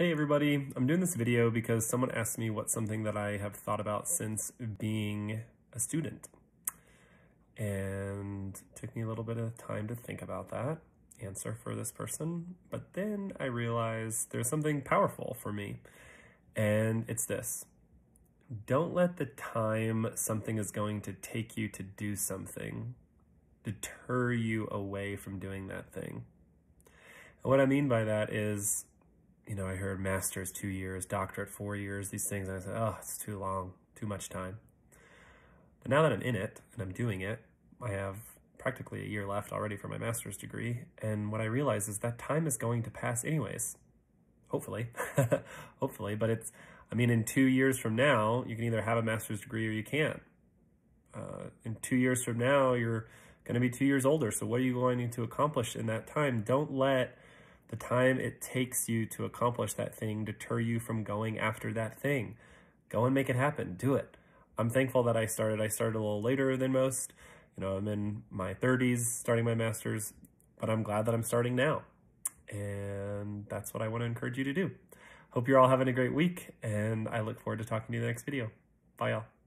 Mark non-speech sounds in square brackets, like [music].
Hey everybody, I'm doing this video because someone asked me what's something that I have thought about since being a student. And took me a little bit of time to think about that answer for this person, but then I realized there's something powerful for me, and it's this. Don't let the time something is going to take you to do something deter you away from doing that thing. And what I mean by that is you know, I heard master's two years, doctorate four years, these things. I said, oh, it's too long, too much time. But now that I'm in it and I'm doing it, I have practically a year left already for my master's degree. And what I realize is that time is going to pass anyways. Hopefully, [laughs] hopefully. But it's, I mean, in two years from now, you can either have a master's degree or you can't. Uh, in two years from now, you're going to be two years older. So what are you going to accomplish in that time? Don't let the time it takes you to accomplish that thing deter you from going after that thing. Go and make it happen. Do it. I'm thankful that I started. I started a little later than most. You know, I'm in my 30s starting my master's, but I'm glad that I'm starting now. And that's what I want to encourage you to do. Hope you're all having a great week, and I look forward to talking to you in the next video. Bye, y'all.